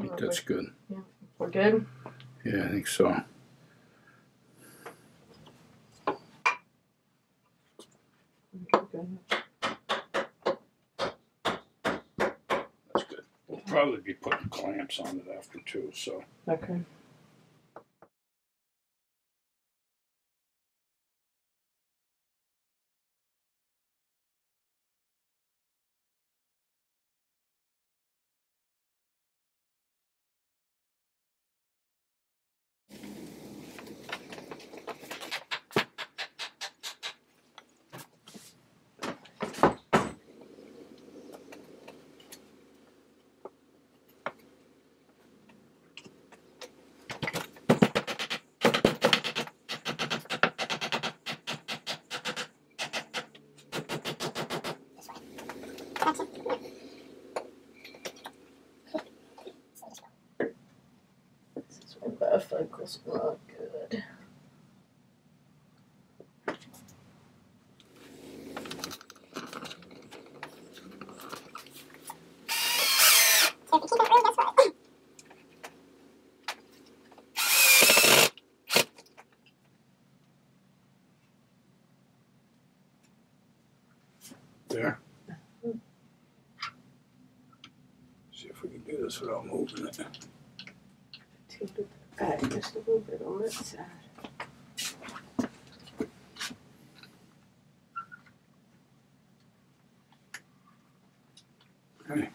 I think that's good. Yeah. We're good. Yeah, I think so. That's good. We'll probably be putting clamps on it after too, so. Okay. This is where bifocals not good. There. See if we can do this without moving it. Tilted back just a little bit on that side. Okay.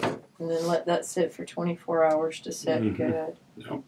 And then let that sit for 24 hours to set Mhm. good. Yep.